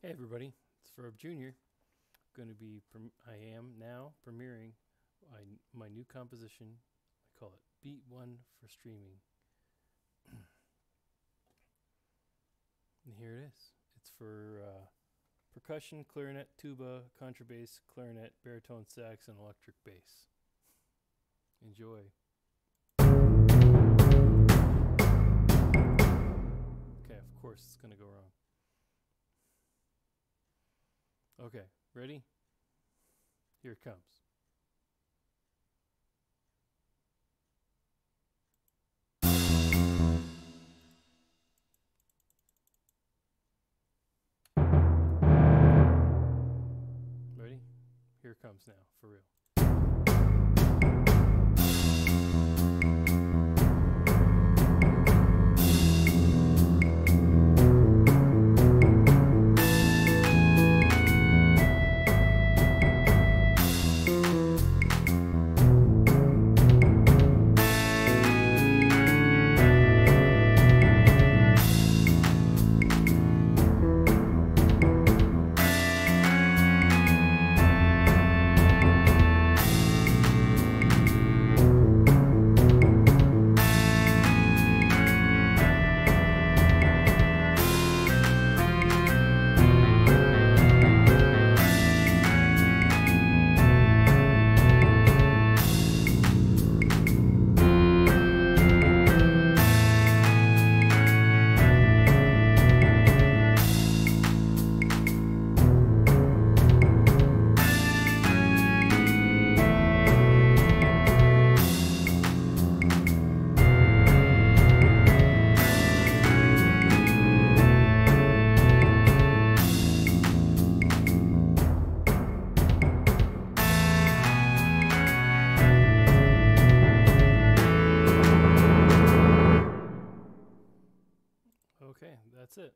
Hey everybody, it's Furb Junior. Going to be I am now premiering my, my new composition. I call it Beat One for Streaming. and here it is. It's for uh, percussion, clarinet, tuba, contrabass, clarinet, baritone sax, and electric bass. Enjoy. Okay, ready? Here it comes. Ready? Here it comes now, for real. Okay, that's it.